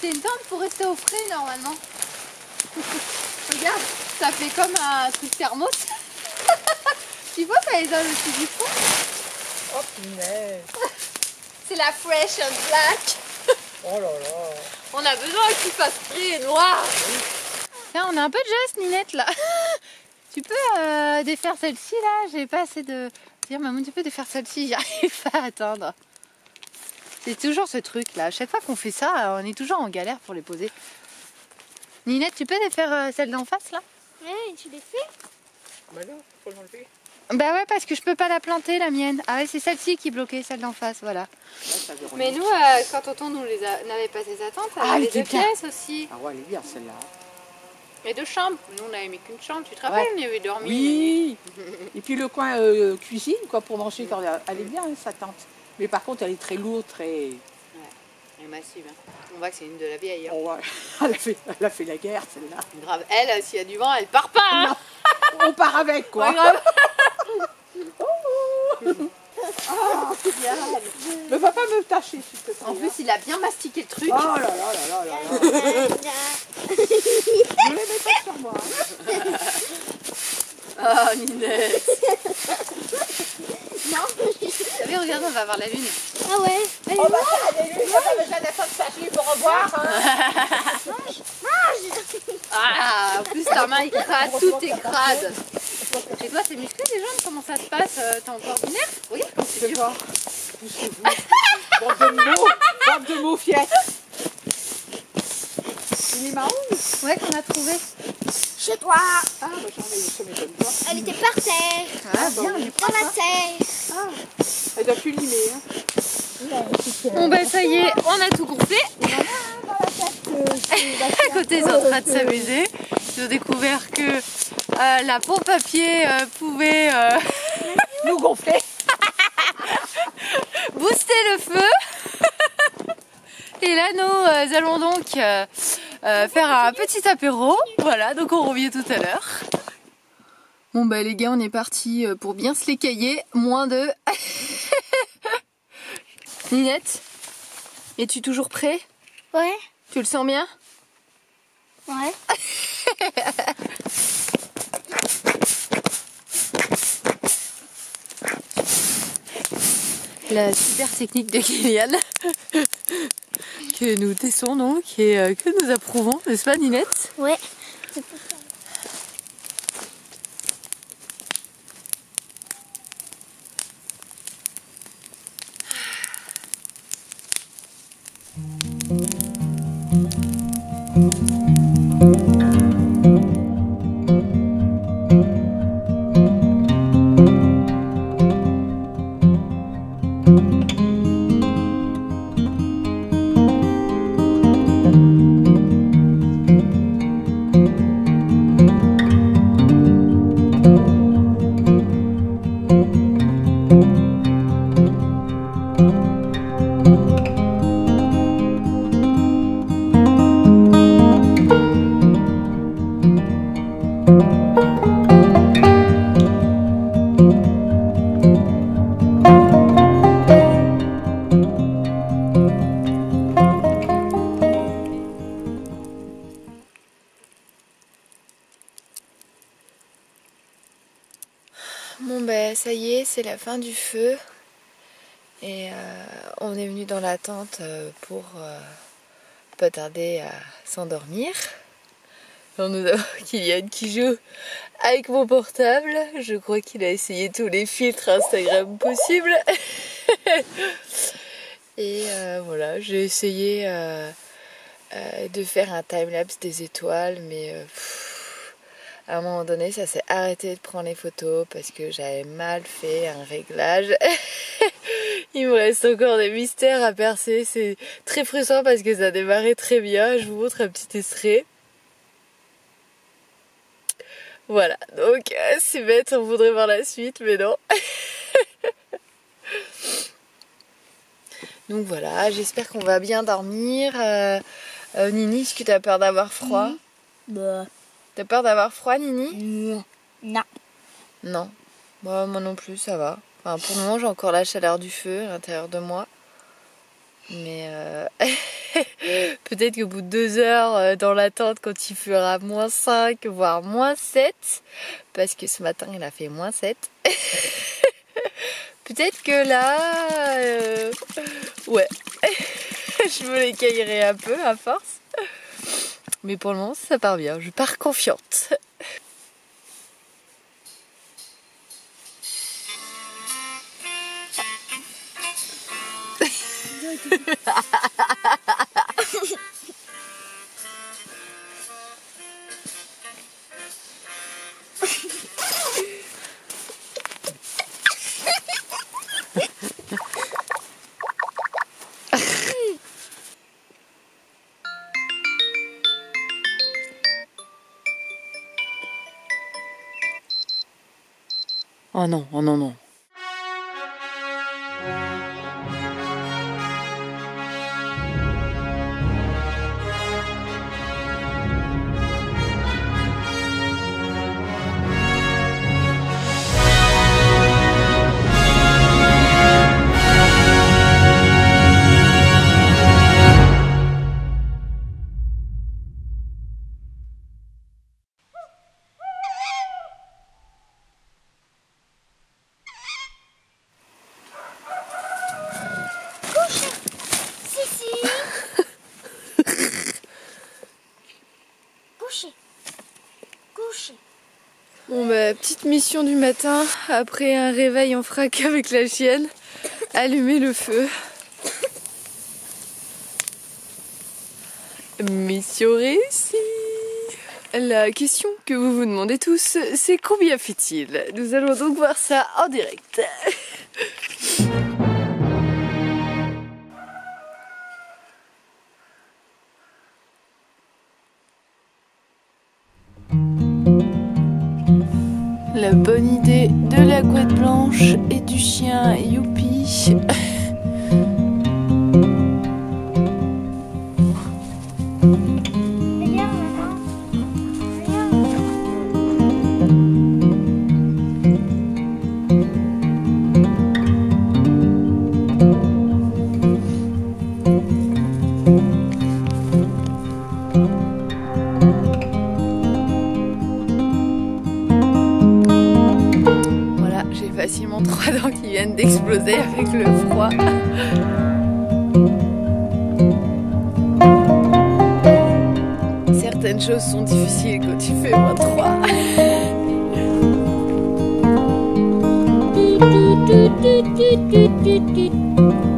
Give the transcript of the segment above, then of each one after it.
C'est une tente pour rester au frais normalement. Regarde, ça fait comme un truc thermos. tu vois, ça les donne aussi du fond. Oh, punaise. C'est la fresh and black. Oh là là. On a besoin qu'il fasse gris et noir. Là, on a un peu de geste, Ninette, là. tu peux euh, défaire celle-ci, là J'ai pas assez de... Dire, maman, tu peux défaire celle-ci J'arrive pas à atteindre. C'est toujours ce truc-là. À chaque fois qu'on fait ça, on est toujours en galère pour les poser. Ninette, tu peux défaire euh, celle d'en face, là? Ouais, tu l'as fait Bah non, faut l'enlever. Bah ouais, parce que je peux pas la planter, la mienne. Ah ouais, c'est celle-ci qui bloquait, celle d'en face, voilà. Là, verrouille. Mais nous, euh, quand Tonton nous les a- n'avait pas ses attentes, elle Ah, avait elle était deux bien. pièces aussi. Ah ouais, elle est bien celle-là. Et deux chambres. Nous, on n'avait mis qu'une chambre, tu te rappelles Ouais. On y avait dormi. Oui. Et puis le coin euh, cuisine, quoi, pour manger. Quand elle est bien, hein, sa tente. Mais par contre, elle est très lourde, très. Elle est massive. hein. On voit que c'est une de la vieille. hein. Oh, ouais. elle, a fait, elle a fait la guerre, celle-là. Grave. Elle, s'il y a du vent, elle part pas. hein. On part avec, quoi. Grave. Ne va pas me tâcher, s'il te plaît. En plus, il a bien mastiqué le truc. Oh là là là là là là. Ne les mets pas sur moi. hein. Oh, Ninette. Non. Vous savez, regarde, on va voir la lune. Ah ouais Elle Oh bah ça, les lunes, ça besoin d'être sachet pour revoir. hein. Ah, en plus, ta main, il crade, tout est crade. Chez toi, c'est musclé les jambes Comment ça se passe Euh, T'es encore ordinaire Regarde comme c'est C'est dur. quoi? Poussez-vous. Bande de mots, bande de mots fiettes. Il est marrant Ouais, qu'on a trouvé. Chez toi Ah, bah j'en ai sur mes bonnes doigts. Elle était par terre Ah, bien. Dans la terre Elle doit plus limer. Hein. Bon, bah, ça y est, on a tout gonflé. À côté, ils sont en train de s'amuser. Ils ont découvert que euh, la pompe à pied euh, pouvait euh, Nous gonfler. booster le feu. Et là, nous euh, allons donc faire un petit apéro. Voilà, donc on revient tout à l'heure. Bon bah les gars, on est parti pour bien se les cailler. Moins de... Ninette, es-tu toujours prêt? Ouais. Tu le sens bien? Ouais. La super technique de Kylian que nous testons donc et euh, que nous approuvons, n'est-ce pas Ninette? Ouais Bon ça y est, c'est la fin du feu. Et euh, on est venu dans la tente euh, pour euh, pas tarder à s'endormir. nous avons Kylian qui joue avec mon portable. Je crois qu'il a essayé tous les filtres Instagram possibles. Et voilà, j'ai essayé de faire un timelapse des étoiles, mais à un moment donné, ça s'est arrêté de prendre les photos parce que j'avais mal fait un réglage. Il me reste encore des mystères à percer. C'est très frustrant parce que ça démarrait très bien. Je vous montre un petit extrait. Voilà, donc c'est bête, on voudrait voir la suite, mais non. donc voilà, j'espère qu'on va bien dormir. Euh, euh, Nini, est-ce que tu as peur d'avoir froid? Bah. T'as peur d'avoir froid, Nini Non. Non. Bah, moi non plus, ça va. Enfin, pour le moment, j'ai encore la chaleur du feu à l'intérieur de moi. Mais euh, peut-être qu'au bout de deux heures euh, dans l'attente, quand il fera moins 5, voire moins 7, parce que ce matin il a fait moins 7, peut-être que là, euh, ouais, je me les caillerai un peu à force. Mais pour le moment, ça part bien, je pars confiante. Oh non, oh non, non. Mission du matin, après un réveil en frac avec la chienne, allumer le feu. Mission réussie La question que vous vous demandez tous, c'est combien fait-il? Nous allons donc voir ça en direct. La bonne idée de la couette blanche et du chien Youpi. Certaines choses sont difficiles quand tu fais moins 3.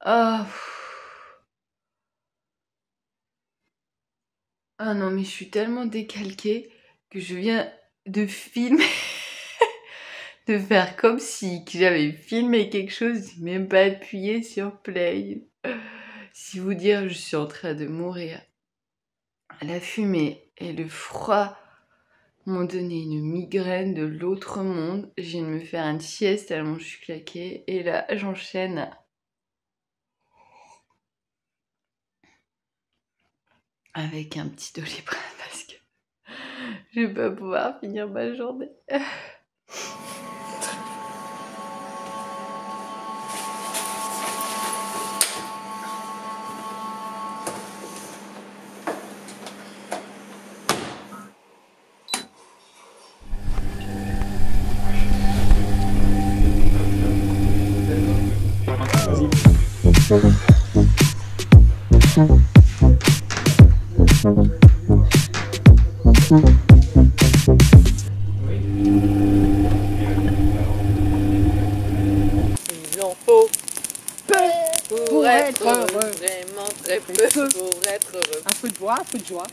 Ah. Oh. Ah non, mais je suis tellement décalquée que je viens de filmer, de faire comme si j'avais filmé quelque chose, j'ai même pas appuyé sur play. Si vous dire, je suis en train de mourir. La fumée et le froid m'ont donné une migraine de l'autre monde. Je viens de me faire une sieste tellement je suis claquée. Et là, j'enchaîne avec un petit doliprane parce que je vais pas pouvoir finir ma journée. Il en faut Peu pour, Pour être, être heureux, vraiment très peu Peu. pour être heureux. Un peu de joie, un peu de joie.